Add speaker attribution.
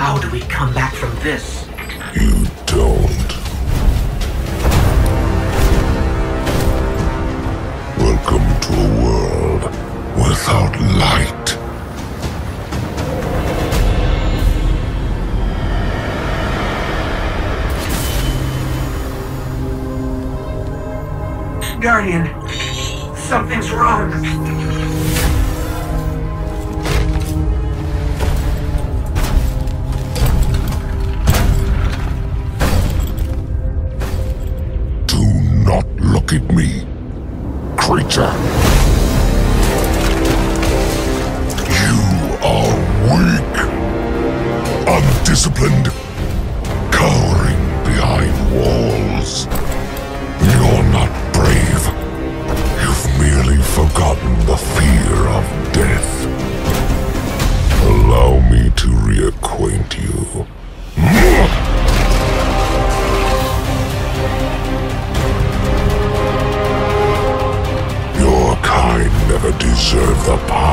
Speaker 1: How do we come back from this?
Speaker 2: You don't. Welcome to a world without light.
Speaker 1: Guardian, something's wrong.
Speaker 2: Look at me, creature. You are weak, undisciplined the power.